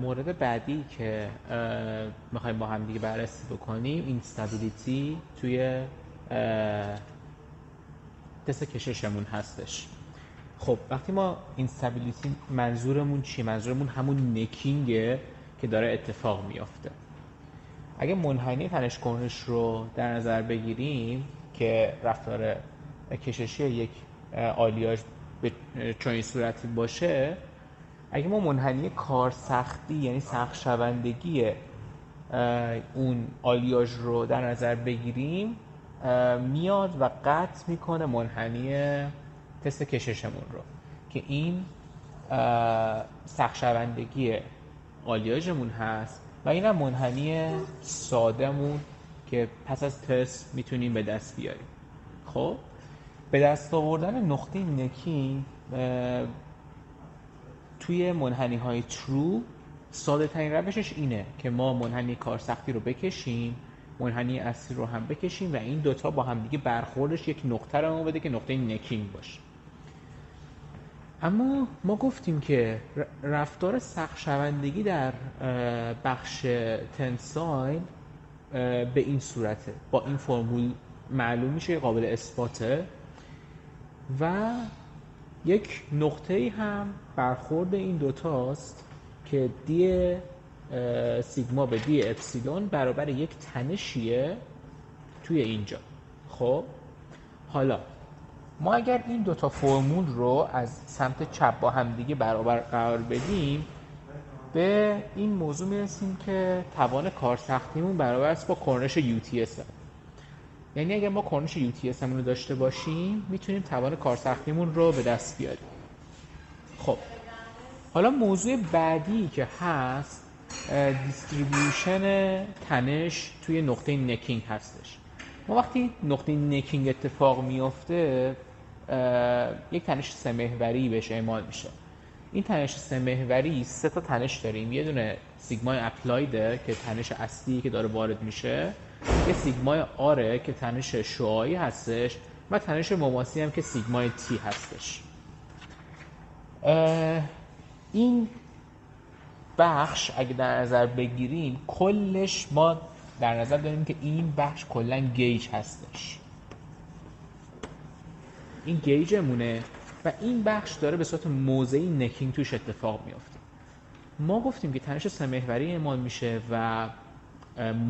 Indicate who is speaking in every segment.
Speaker 1: مورد بعدی که می‌خوایم با هم دیگه بررسی بکنیم اینستابیلیتی توی تست کششمون هستش. خب وقتی ما اینستابیلیتی منظورمون چی منظورمون همون نکینگه که داره اتفاق میافته. اگه منحنی تنش کنش رو در نظر بگیریم که رفتار کششی یک آلیاژ به چنین صورتی باشه اگه ما منحنی کارسختی یعنی سخت شوندگی اون آلیاژ رو در نظر بگیریم میاد و قطع می‌کنه منحنی تست کششمون رو که این سخت شوندگی آلیاژمون هست و این هم منحنی سادهمون که پس از تست می‌تونیم به دست بیاریم. خب؟ به دست آوردن نقطه نکی توی منحنی های ترو ساده ترین روشش اینه که ما منحنی کارسختی رو بکشیم منحنی اصلی رو هم بکشیم و این دوتا با هم دیگه برخوردش یک نقطه رو بده که نقطه نکینگ باشه. اما ما گفتیم که رفتار سخت شوندگی در بخش تنسایل به این صورته. با این فرمول معلوم میشه قابل اثباته. و یک نقطه هم برخورد این دوتاست که دی سیگما به دی اپسیلون برابر یک تنشیه توی اینجا. خب؟ حالا ما اگر این دوتا فرمول رو از سمت چپ با هم دیگه برابر قرار بدیم به این موضوع می‌رسیم که توان کارسختیمون برابر است با کرنش یو تی یعنی اگر ما یو تی رو داشته باشیم می‌تونیم توان کارسختیمون رو به دست بیاریم. خب. حالا موضوع بعدی که هست دیستریبیوشن تنش توی نقطه نکینگ هستش. ما وقتی نقطه نکینگ اتفاق میافته یک تنش سمهوری بهش اعمال میشه. این تنش سمهوری سه تا تنش داریم. یه دونه سیگمای اپلایده که تنش اصلی که داره وارد میشه. یه سیگمای آره که تنش شعایی هستش و تنش مماسی هم که سیگمای تی هستش. این بخش اگه در نظر بگیریم کلش ما در نظر داریم که این بخش کلا گیج هستش. این گیجمونه. و این بخش داره به صورت موضعی نکینگ توش اتفاق میافته. ما گفتیم که تنش سمهوری اعمال میشه و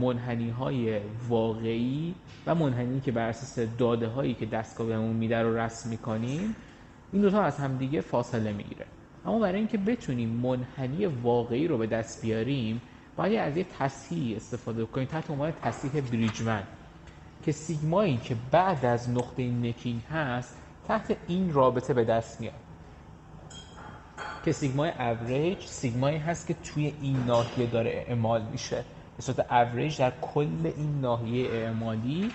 Speaker 1: منحنی های واقعی و منحنی که بر اساس داده هایی که دستگاه بهمون میده رو رسم می‌کنیم این دوتا از همدیگه فاصله می‌گیره. اما برای اینکه بتونیم منحنی واقعی رو به دست بیاریم باید از یه تصحیح استفاده کنیم تحت عنوان تصحیح بریجمن که سیگمایی که بعد از نقطه necking هست تحت این رابطه به دست میاد. که سیگمای اوریج سیگمایی هست که توی این ناحیه داره اعمال میشه. به صورت اوریج در کل این ناحیه اعمالی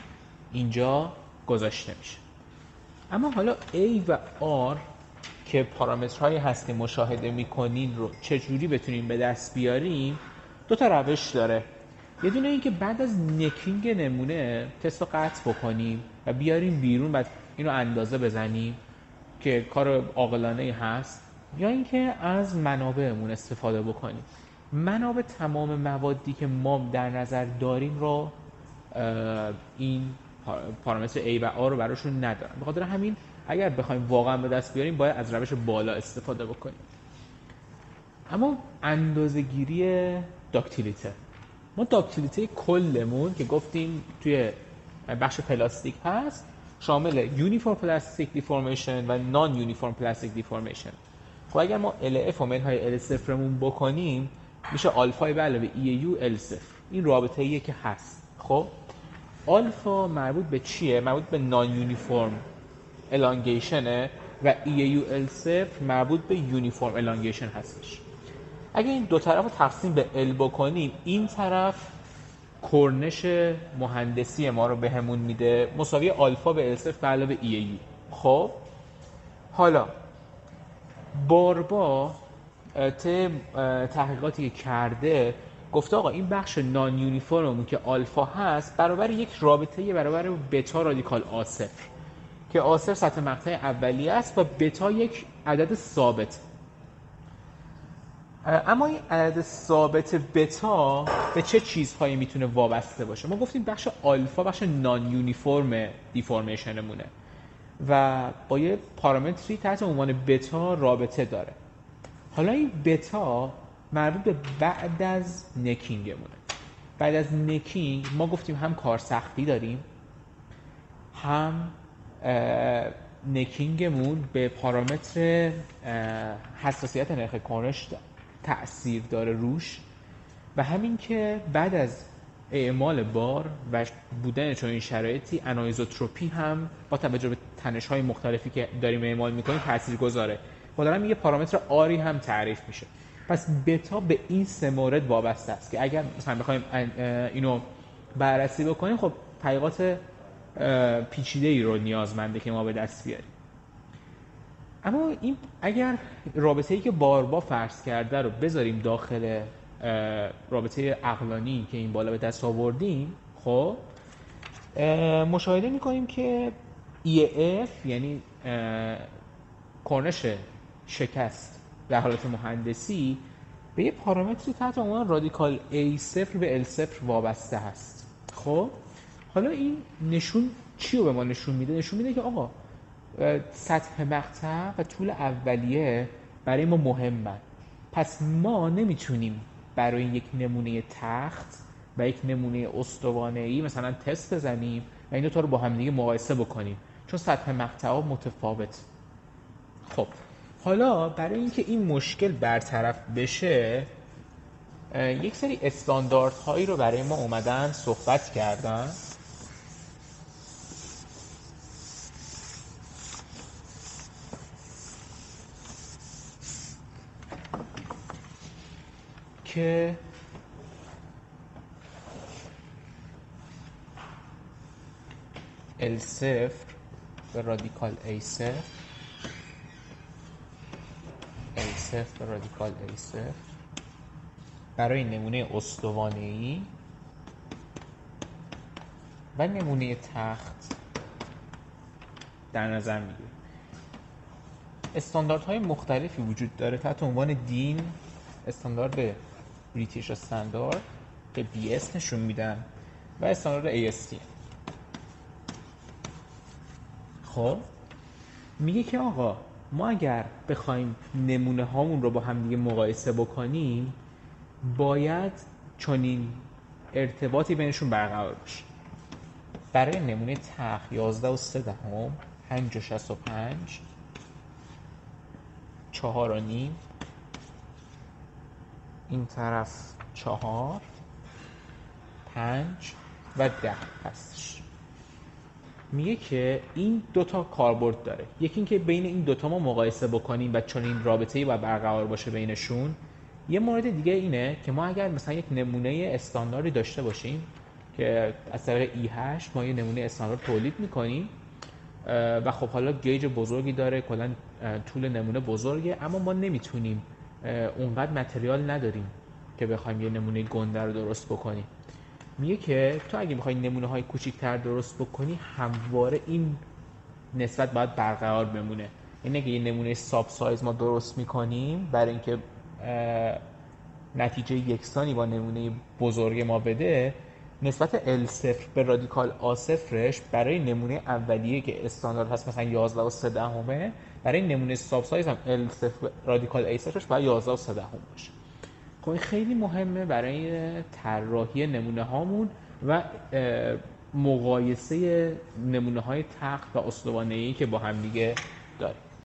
Speaker 1: اینجا گذاشته میشه. اما حالا A و R که پارامترهایی هست که مشاهده می‌کنین رو چجوری بتونیم به دست بیاریم دو تا روش داره. یه دونه این که بعد از نکینگ نمونه تست رو قطع بکنیم و بیاریم بیرون بعد اینو اندازه بزنیم که کار عاقلانه هست یا اینکه از منابعمون استفاده بکنیم. منابع تمام موادی که ما در نظر داریم رو این پارامتر A و A رو براشون ندارن. به خاطر همین اگر بخوایم واقعا به دست بیاریم باید از روش بالا استفاده بکنیم. اما اندازه گیری ductility. ما ductility کلمون که گفتیم توی بخش پلاستیک هست شامل uniform plastic deformation و non-uniform plastic deformation خب اگر ما LF و منهای L صفرمون بکنیم میشه آلفای به علاوه یو ال صفر. این رابطه ایه که هست. خب؟ آلفا مربوط به چیه؟ مربوط به non-uniform elongation ه و یو ال صفر مربوط به یونیفورم الانگیشن هستش. اگه این دو طرف رو تقسیم به ال بکنیم این طرف کرنش مهندسی ما رو بهمون میده. مساوی آلفا به ال صفر به علاوه ای یو خب؟ حالا باربا ته تحقیقاتی که کرده گفته آقا این بخش نان یونیفورم که آلفا هست برابر یک رابطه برابر بتا رادیکال آصفر که آصفر سطح مقطع اولیه است و بتا یک عدد ثابت. اما این عدد ثابت بتا به چه چیزهایی می‌تونه وابسته باشه؟ ما گفتیم بخش آلفا بخش نان یونیفرم دیفورمیشنمونه و با یه پارامتری تحت عنوان بتا رابطه داره. حالا این بتا مربوط به بعد از نکینگمونه. بعد از نکینگ ما گفتیم هم کارسختی داریم هم نکینگمون به پارامتر حساسیت نرخ کنش تاثیر داره روش و همین که بعد از اعمال بار و بودن چون این شرایطی انایزوتروپی هم با توجه به تنش های مختلفی که داریم اعمال می‌کنیم تاثیر گذاره با دارم یه پارامتر آری هم تعریف میشه. پس بتا به این سه مورد وابسته است که اگر مثلا بخوایم اینو بررسی بکنیم خب تحقیقات پیچیده ای رو نیازمنده که ما به دست بیاریم. اما این اگر رابطه ای که باربا فرض کرده رو بذاریم داخل رابطه اقلانی که این بالا به دست آوردیم خب مشاهده می‌کنیم که EF یعنی کنش شکست در حالت مهندسی به یه پارامتری تحت عنوان رادیکال A0 به L0 وابسته هست. خب حالا این نشون چی رو به ما نشون میده؟ نشون میده که آقا سطح مقطع و طول اولیه برای ما مهمن پس ما نمی‌تونیم برای یک نمونه تخت و یک نمونه استوانه ای مثلا تست بزنیم و این دو رو با هم دیگه مقایسه بکنیم. چون سطح مقطع متفاوت. خب حالا برای اینکه این مشکل برطرف بشه یک سری استاندارد هایی رو برای ما اومدن صحبت کردن. که L0 به رادیکال A0 L0 به رادیکال A0 برای نمونه استوانه ای و نمونه تخت در نظر می‌گیریم. استانداردهای مختلفی وجود داره. تحت عنوان دین استاندارد بریتیش استاندارد بی اس نشون میدن و استاندارد AST خب میگه که آقا ما اگر بخوایم نمونه هامون رو با هم دیگه مقایسه بکنیم باید چنین ارتباطی بینشون برقرار باشه برای نمونه تخ 11 و 3 دهم 5 و 65 4 و نیم این طرف چهار پنج و ده هستش. میگه که این دوتا کاربرد داره. یکی اینکه بین این دوتا ما مقایسه بکنیم و چون این رابطه ای باید برقرار باشه بینشون یه مورد دیگه اینه که ما اگر مثلا یک نمونه استانداردی داشته باشیم که از طریق E8 ما یه نمونه استاندارد تولید می‌کنیم و خب حالا گیج بزرگی داره کلا طول نمونه بزرگه اما ما نمی‌تونیم اونقدر متریال نداریم که بخوایم یه نمونه گنده رو درست بکنیم. میگه که تو اگه بخوای نمونه های کوچیکتر درست بکنی همواره این نسبت باید برقرار بمونه. اینه که یه نمونه ساب سایز ما درست می‌کنیم برای اینکه نتیجه یکسانی با نمونه بزرگ ما بده نسبت L0 به رادیکال A0 برای نمونه اولیه که استاندارد هست مثلا 11 و 3 دهمه برای نمونه ساب سایز هم L0 رادیکال A0 باید 11 و 3 دهم باشه. خب این خیلی مهمه برای طراحی نمونه هامون و مقایسه نمونه های تخت و استوانه ای که با هم دیگه داریم.